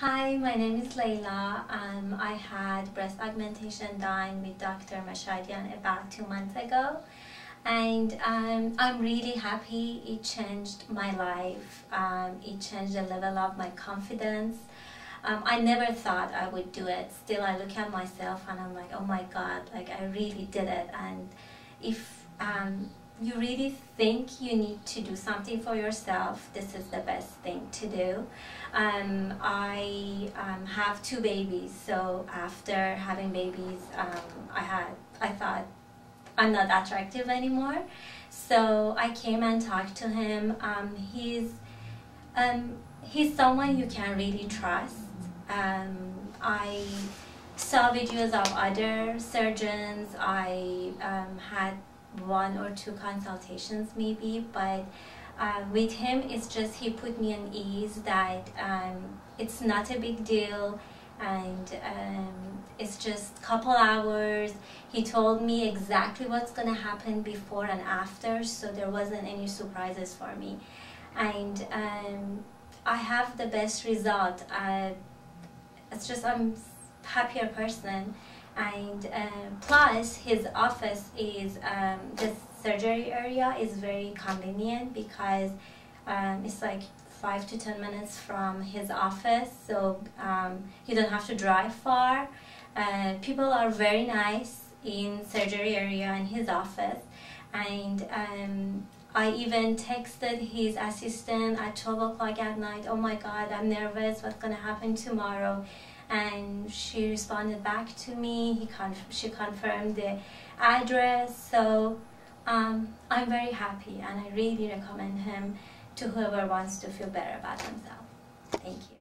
Hi, my name is Layla. Um, I had breast augmentation done with Dr. Mashhadian about two months ago. And um, I'm really happy it changed my life. Um, it changed the level of my confidence. Um, I never thought I would do it. Still, I look at myself and I'm like, oh my God, like I really did it. And if um, you really think you need to do something for yourself, this is the best thing to do. Um, I um, have two babies, so after having babies, um, I had I thought I'm not attractive anymore. So I came and talked to him. Um, he's um, he's someone you can really trust. Um, I saw videos of other surgeons. I had one or two consultations maybe, but uh, with him it's just he put me on ease that um, it's not a big deal. And um, it's just couple hours. He told me exactly what's gonna happen before and after so there wasn't any surprises for me. And um, I have the best result. Uh, it's just I'm happier person. And um, plus his office is um, the surgery area is very convenient because um, it's like five to ten minutes from his office so um, you don't have to drive far uh, people are very nice in surgery area in his office and um, I even texted his assistant at 12 o'clock at night, oh my god, I'm nervous, what's gonna happen tomorrow? and she responded back to me. He conf she confirmed the address. So um, I'm very happy and I really recommend him to whoever wants to feel better about themselves. Thank you.